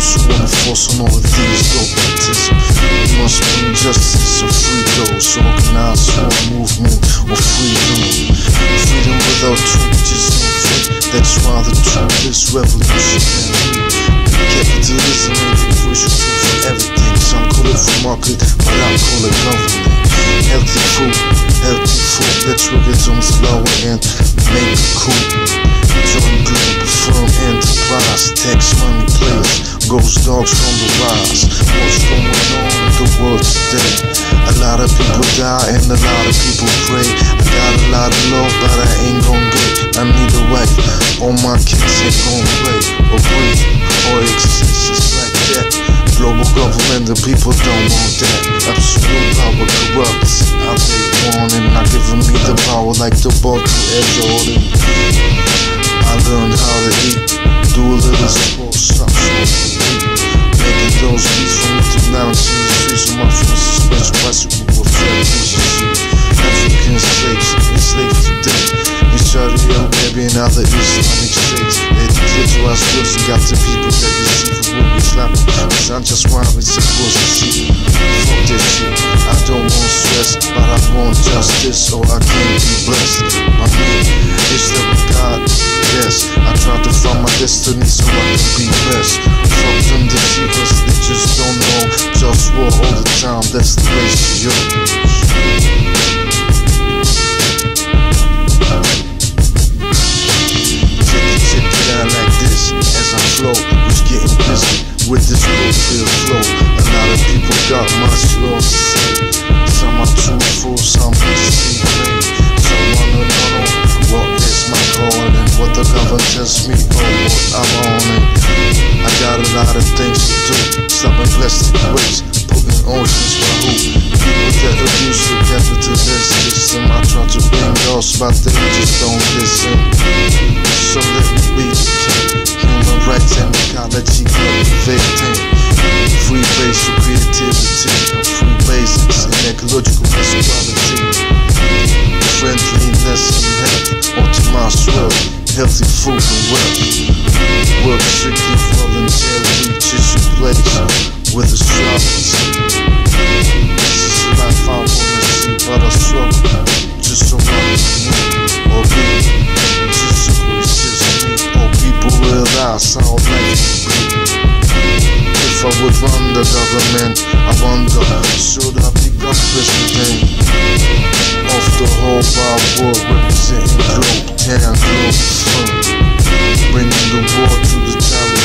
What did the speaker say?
Those who wanna force on all of these dope actors There must be justice or free those Organized for a movement or freedom. Freedom without truth just ain't fit That's why the truth is revolution. Capitalism ain't the crucial for everything. Some call it free market, but I call it government. Healthy food, healthy food Let's work it on slow and make a cool Join Globalfirm enterprise Tax money place GhostDogz from the rise. What's going on in the world today? A lot of people die and a lot of people pray. I got a lot of love, but I ain't gon' get. I need a wife. All my kids ain't gon' play or breathe or exist just like that. Global government, the people don't want that. Absolute power corrupts. I take warning, not giving me the power like the ball to Ed Jordan. Arabia and other Islamic states. They declare to us wills and got the people that deceive for what we slap. Cause I'm just it's supposed to see. Fuck this shit. I don't want stress, but I want justice, so I can't be blessed. My name is the God. Yes, I try to find my destiny so I can be best. Fuck them deceivers, they just don't know. Just war all the time, that's the place bring those, but just don't listen. So let me be the. Human rights and ecology cultivating. Free base for creativity. Free basics and ecological responsibility. Friendliness and health. World. Healthy If I would run the government, I wonder, should I become president? Of the whole wide world, representing globe, town, globe. Bringing the war to the Taiwanese.